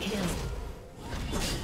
kill.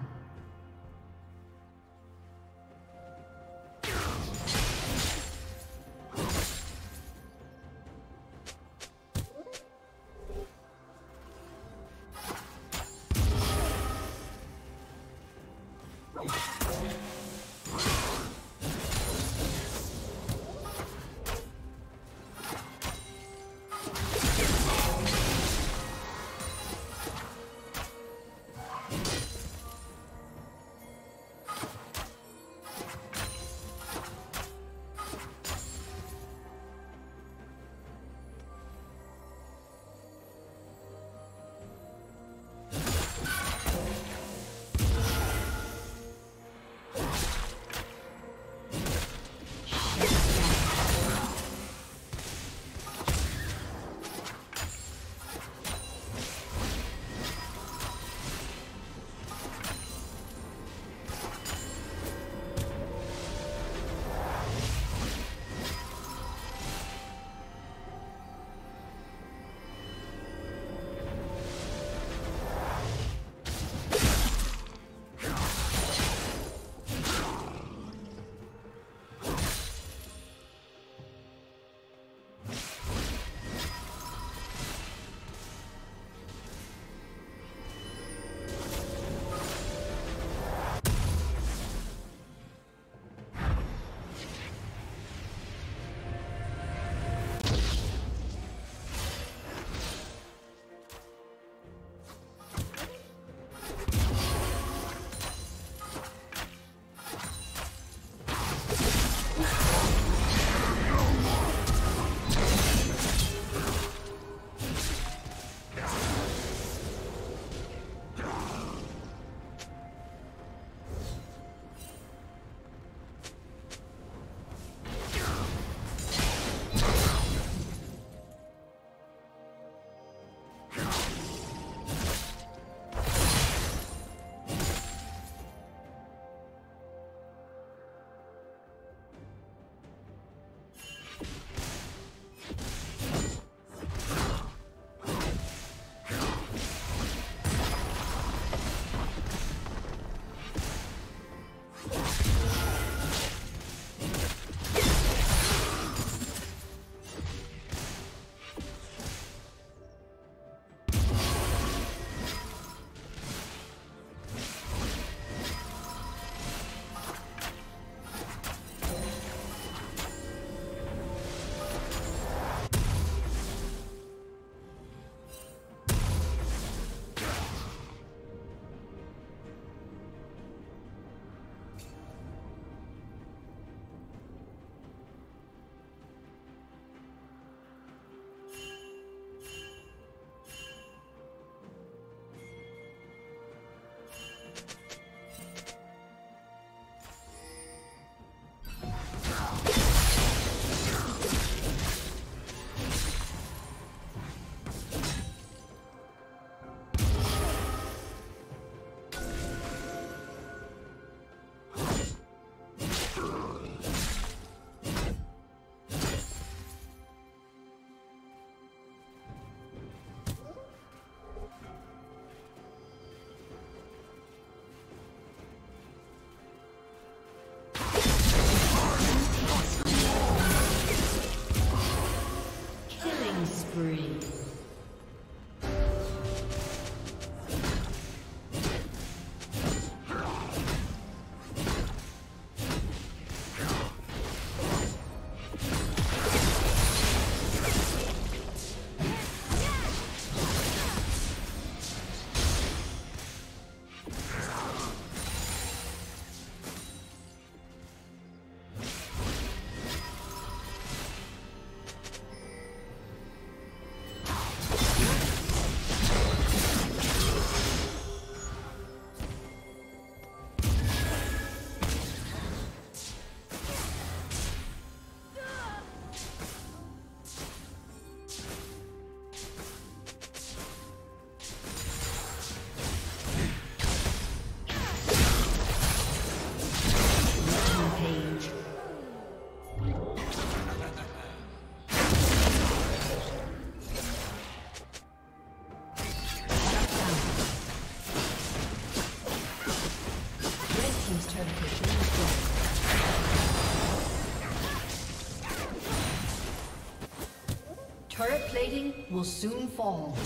Will soon fall.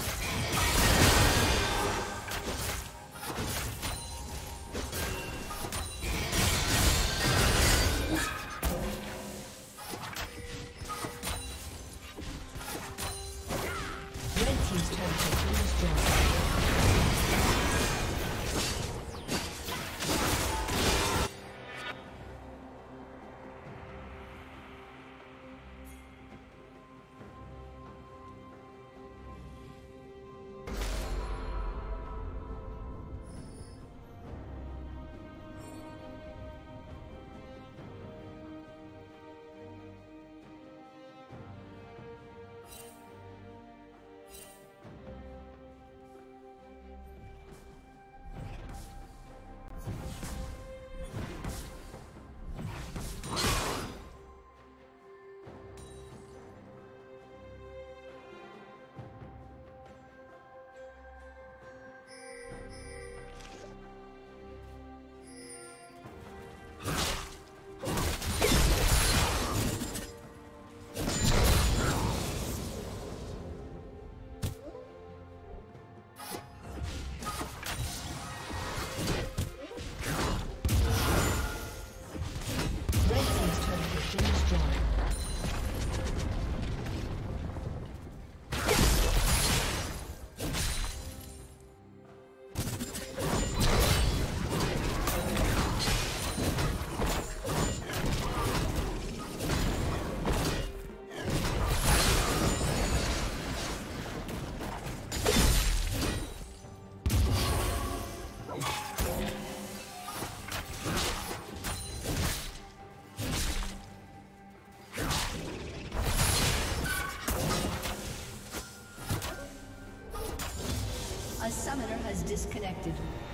Disconnected.